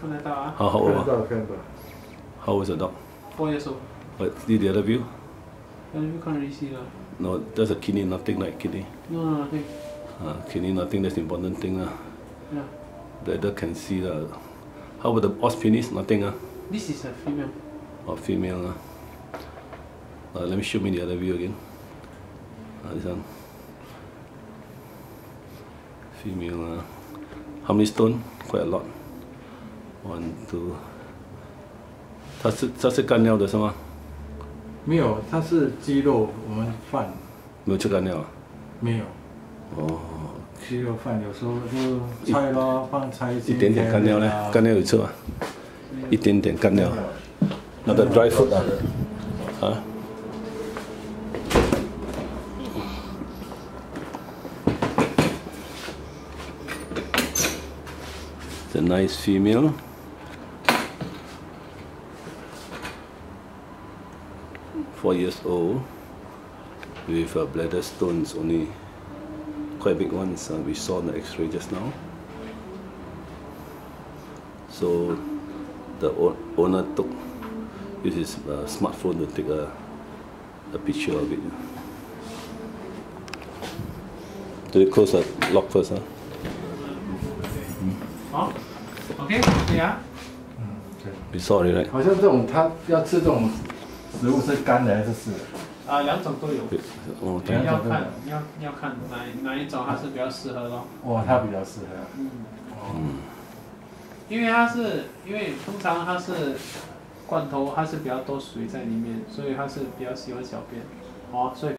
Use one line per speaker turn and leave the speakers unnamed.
看得到啊
How, how
看
old?
得
ah?
到看得到。
How old is the dog?
，four years old。
But see the other view?
那就看 really see 了。
No, that's a kidney, nothing like kidney.
No, no, nothing.
Uh, kidney, nothing, that's the important thing. Uh.
Yeah.
The other can see. Uh. How about the os penis? Nothing. Uh.
This is a female.
Or female. Uh. Uh, let me show me the other view again. Uh, this one. Female. Uh. How many stone? Quite a lot. One, two. 它是它是干料的是吗？
没有，它是鸡肉，我们饭
没有吃干料啊？
没有。
哦，
鸡肉饭有时候就菜咯，放菜
一点点干掉呢？干掉有吃吗？一点点干掉。那个 dry food 啊，啊？It's a nice female. Four years old with uh, bladder stones only quite big ones uh, we saw in the x-ray just now. So the o- owner took used his uh, smartphone to take a, a picture of it. Do you close the lock first? Huh?
好，OK，对啊。
We saw it, right?
好像这种它要吃这种 食物是干的还是湿的？
啊，两种都有。
哦，
两
要看要要看哪哪一种它是比较适合咯。
哇，它比较适合。
嗯。哦因为它是因为通常它是罐头，它是比较多水在里面，所以它是比较喜欢小便。哦，所以。